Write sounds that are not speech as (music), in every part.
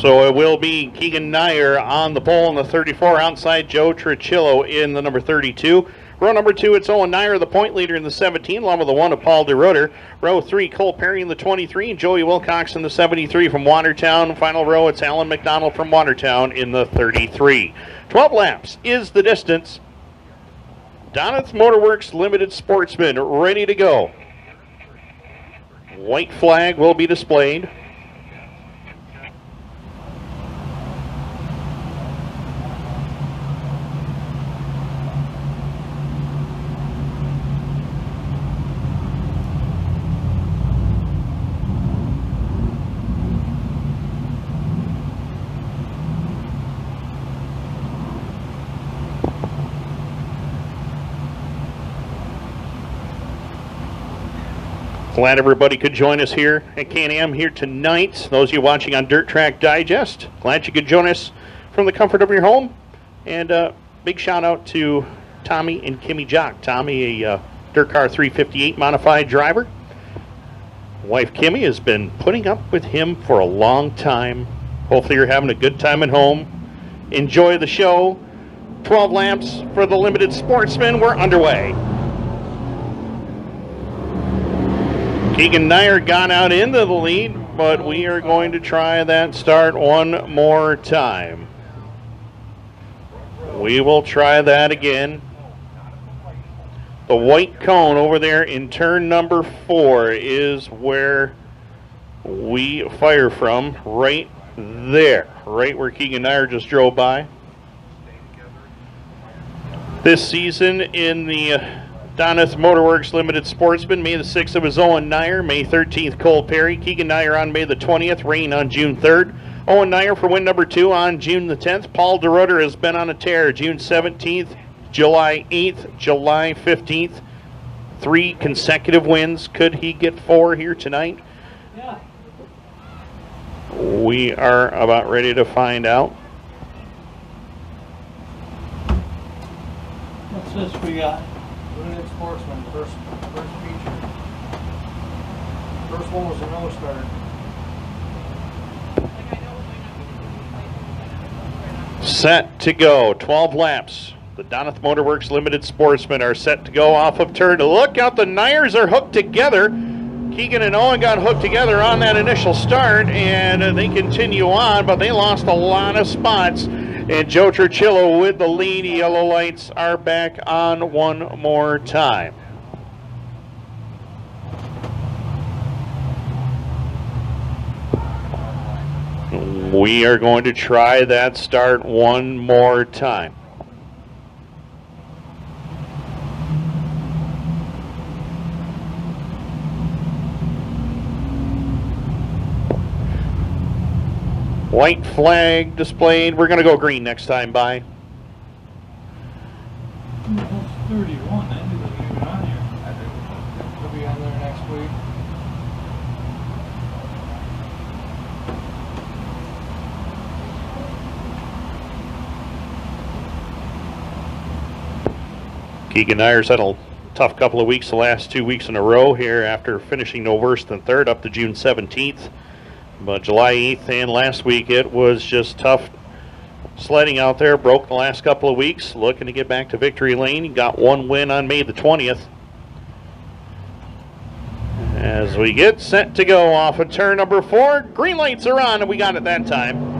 So it will be Keegan Nyer on the pole in the 34 outside Joe Tricillo in the number 32. Row number two, it's Owen Nyer, the point leader in the 17, along with the one of Paul DeRutter. Row three, Cole Perry in the 23, Joey Wilcox in the 73 from Watertown. Final row, it's Alan McDonald from Watertown in the 33. 12 laps is the distance. Donath Motorworks Limited Sportsman ready to go. White flag will be displayed. Glad everybody could join us here at Can-Am here tonight. Those of you watching on Dirt Track Digest, glad you could join us from the comfort of your home. And uh, big shout out to Tommy and Kimmy Jock. Tommy, a uh, Dirt Car 358 modified driver. Wife Kimmy has been putting up with him for a long time. Hopefully you're having a good time at home. Enjoy the show. 12 lamps for the limited sportsman. We're underway. Keegan Nyer got out into the lead, but we are going to try that start one more time. We will try that again. The white cone over there in turn number four is where we fire from, right there, right where Keegan Nyer just drove by. This season in the Donath Motorworks Limited Sportsman, May the 6th it was Owen Nyer, May 13th Cole Perry, Keegan Nyer on May the 20th, Rain on June 3rd. Owen Nyer for win number two on June the 10th. Paul DeRutter has been on a tear June 17th, July 8th, July 15th. Three consecutive wins. Could he get four here tonight? Yeah. We are about ready to find out. What's this we got? Sportsman, first, first feature. First one was a no. Set to go. 12 laps. The Donath Motorworks Limited Sportsmen are set to go off of turn. Look out, the Nyers are hooked together. Keegan and Owen got hooked together on that initial start, and they continue on, but they lost a lot of spots. And Joe Tricillo with the lead. Yellow lights are back on one more time. We are going to try that start one more time. White flag displayed. We're going to go green next time. Bye. Thirty-one, then, he wasn't even on here. He'll be on there next week. Keegan Nyers had a tough couple of weeks the last two weeks in a row here after finishing no worse than third up to June 17th. But July 8th and last week it was just tough sledding out there. Broke the last couple of weeks. Looking to get back to victory lane. Got one win on May the 20th. As we get set to go off of turn number four, green lights are on, and we got it that time.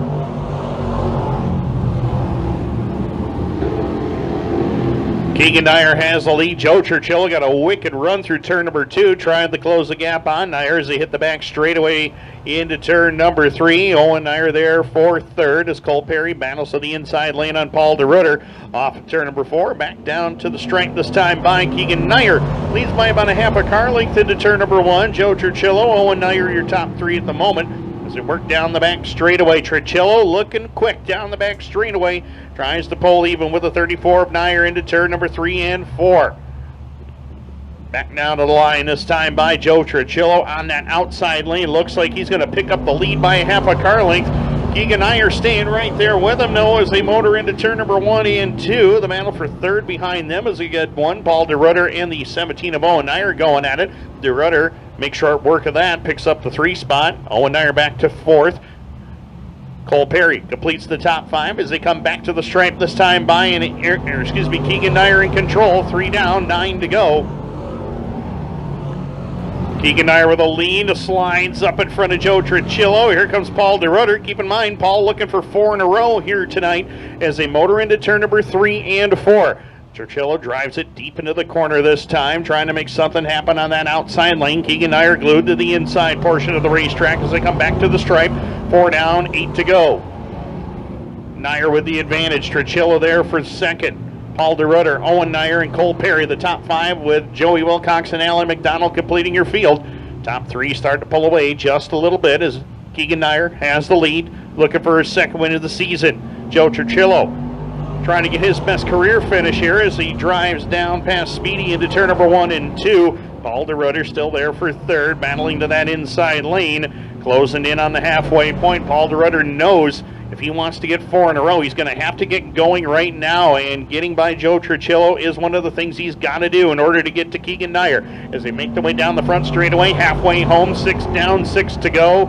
Keegan Nyer has the lead. Joe Tricillo got a wicked run through turn number two, trying to close the gap on Nyer as he hit the back straightaway into turn number three. Owen Nyer there for third as Cole Perry battles to the inside lane on Paul DeRutter. Off of turn number four, back down to the strength this time by Keegan Nyer. Leads by about a half a car length into turn number one. Joe Tricillo, Owen Nyer, your top three at the moment. As we work down the back straightaway, Tricillo looking quick down the back straightaway. Tries to pull even with a 34 of Nyer into turn number three and four. Back down to the line this time by Joe Tricillo on that outside lane. Looks like he's going to pick up the lead by a half a car length. Keegan Nyer staying right there with him though, as they motor into turn number one and two. The battle for third behind them as we get one. Paul DeRutter and the 17 of Owen Nyer going at it. DeRutter makes sharp work of that, picks up the three spot. Owen Nyer back to fourth. Cole Perry completes the top five as they come back to the stripe this time by, and excuse me, Keegan Dyer in control. Three down, nine to go. Keegan Dyer with a lead, slides up in front of Joe Tricillo. Here comes Paul DeRutter. Keep in mind, Paul looking for four in a row here tonight as they motor into turn number three and four. Tricillo drives it deep into the corner this time, trying to make something happen on that outside lane. Keegan Dyer glued to the inside portion of the racetrack as they come back to the stripe. Four down, eight to go. Nyer with the advantage. Tricillo there for second. Paul DeRutter, Owen Nyer, and Cole Perry, the top five, with Joey Wilcox and Alan McDonald completing your field. Top three start to pull away just a little bit as Keegan Nyer has the lead, looking for his second win of the season. Joe Tricillo trying to get his best career finish here as he drives down past Speedy into turn number one and two. Paul DeRutter still there for third, battling to that inside lane, closing in on the halfway point. Paul DeRutter knows if he wants to get four in a row, he's going to have to get going right now, and getting by Joe Tricillo is one of the things he's got to do in order to get to Keegan Dyer. As they make their way down the front straightaway, halfway home, six down, six to go.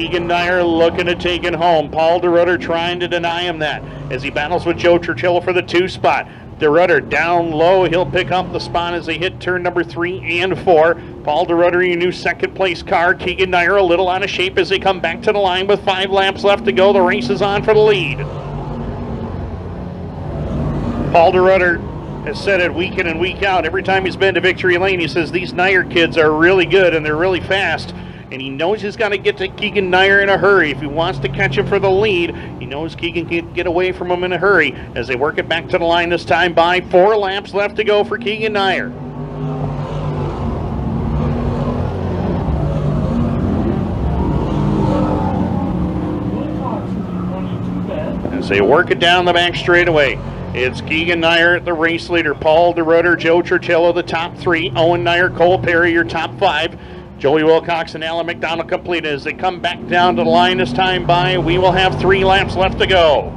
Keegan Dyer looking to take it home. Paul DeRutter trying to deny him that as he battles with Joe Tricillo for the two spot. DeRutter down low. He'll pick up the spot as they hit turn number three and four. Paul DeRutter, your new second place car. Keegan Dyer a little out of shape as they come back to the line with five laps left to go. The race is on for the lead. Paul DeRutter has said it week in and week out. Every time he's been to Victory Lane, he says these Nyer kids are really good and they're really fast and he knows he's got to get to Keegan Dyer in a hurry. If he wants to catch him for the lead, he knows Keegan can get away from him in a hurry as they work it back to the line this time by four laps left to go for Keegan Dyer. As they work it down the back straightaway. It's Keegan Dyer, the race leader. Paul DeRutter, Joe Tricillo, the top three. Owen Nyer, Cole Perry, your top five. Joey Wilcox and Alan McDonald complete as they come back down to the line this time by. We will have three laps left to go.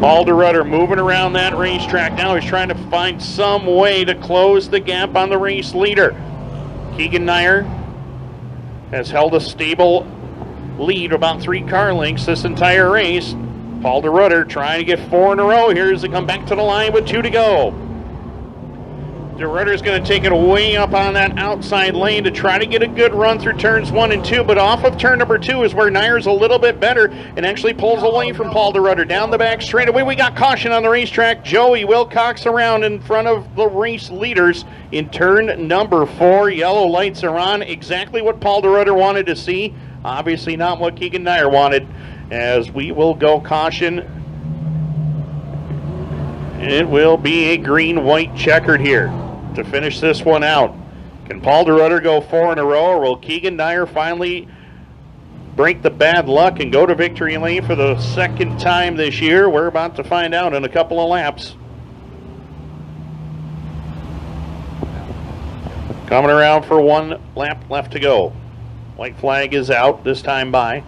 Paul DeRutter moving around that racetrack now. He's trying to find some way to close the gap on the race leader. Keegan Dyer has held a stable lead about three car lengths this entire race. Paul DeRutter trying to get four in a row here as they come back to the line with two to go. DeRutter's going to take it way up on that outside lane to try to get a good run through turns one and two, but off of turn number two is where Nyer's a little bit better and actually pulls away from Paul DeRutter. Down the back straightaway, we got caution on the racetrack. Joey Wilcox around in front of the race leaders in turn number four. Yellow lights are on. Exactly what Paul DeRutter wanted to see. Obviously not what Keegan Dyer wanted as we will go caution. It will be a green-white checkered here to finish this one out. Can Paul DeRutter go four in a row, or will Keegan Dyer finally break the bad luck and go to victory lane for the second time this year? We're about to find out in a couple of laps. Coming around for one lap left to go. White flag is out this time by.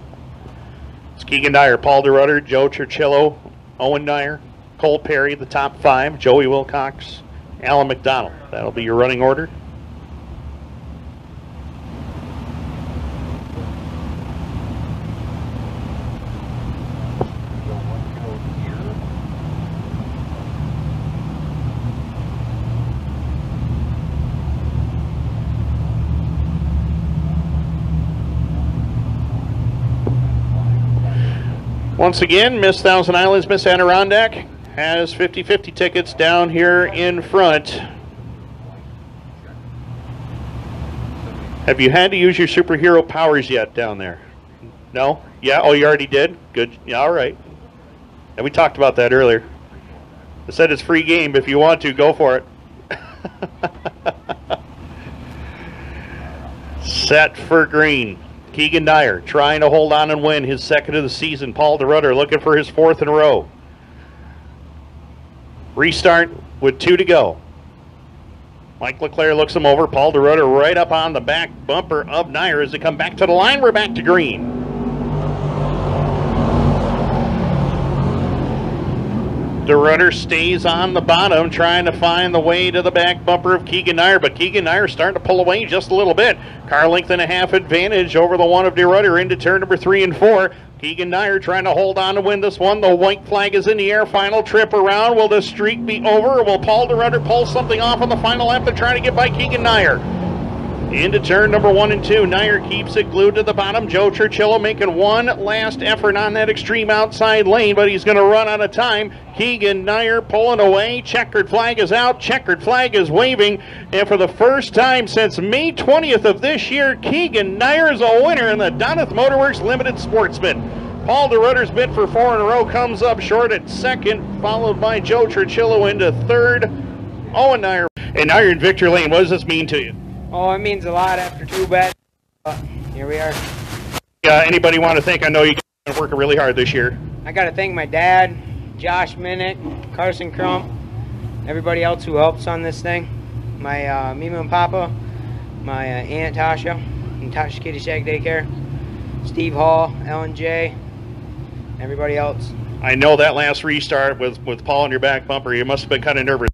It's Keegan Dyer, Paul DeRutter, Joe Tricillo, Owen Dyer, Cole Perry, the top five, Joey Wilcox, Alan McDonald. That'll be your running order. Once again, Miss Thousand Islands, Miss Adirondack, has 50-50 tickets down here in front. Have you had to use your superhero powers yet down there? No? Yeah? Oh, you already did? Good. Yeah, all right. And we talked about that earlier. I said it's free game. If you want to, go for it. (laughs) Set for green. Keegan Dyer trying to hold on and win his second of the season. Paul DeRutter looking for his fourth in a row. Restart with two to go. Mike LeClaire looks him over. Paul DeRutter right up on the back bumper of Nyer as they come back to the line. We're back to green. DeRutter stays on the bottom, trying to find the way to the back bumper of Keegan Nyer, but Keegan Nyer starting to pull away just a little bit. Car length and a half advantage over the one of DeRutter into turn number three and four. Keegan Nyer trying to hold on to win this one. The white flag is in the air. Final trip around. Will the streak be over? Will Paul DeRutter pull something off on the final lap? They're trying to get by Keegan Nyer. Into turn number one and two. Nyer keeps it glued to the bottom. Joe Tricillo making one last effort on that extreme outside lane, but he's going to run out of time. Keegan Nyer pulling away. Checkered flag is out. Checkered flag is waving. And for the first time since May 20th of this year, Keegan Nyer is a winner in the Donath Motorworks Limited Sportsman. Paul DeRutter's bid for four in a row comes up short at second, followed by Joe Tricillo into third. Oh, Owen Nyer. And Nyer in Victor Lane, what does this mean to you? Oh, it means a lot after two. But here we are. Uh, anybody want to thank? I know you guys have been working really hard this year. I got to thank my dad, Josh Minnick, Carson Crump, everybody else who helps on this thing. My uh, Mima and Papa, my uh, Aunt Tasha, and Tasha Kitty Shag Daycare, Steve Hall, Ellen J, everybody else. I know that last restart with with Paul on your back bumper, you must have been kind of nervous.